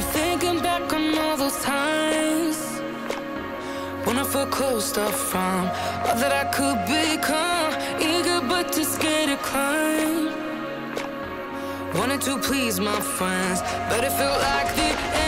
I'm thinking back on all those times When I felt closed off from All that I could become Eager but too scared to climb. Wanted to please my friends But it felt like the end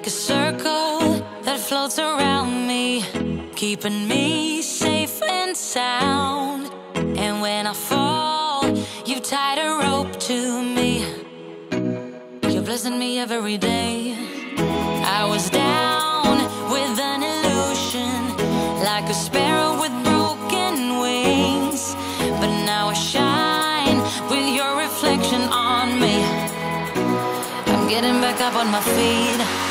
like a circle that floats around me, keeping me safe and sound. And when I fall, you've tied a rope to me. You're blessing me every day. I was down with an illusion, like a sparrow with broken wings. But now I shine with your reflection on me. I'm getting back up on my feet.